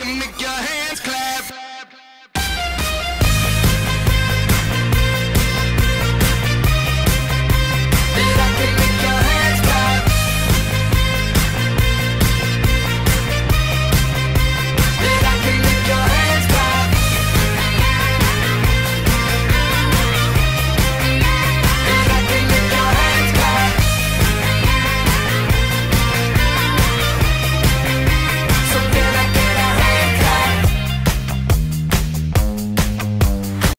Make your hands clap.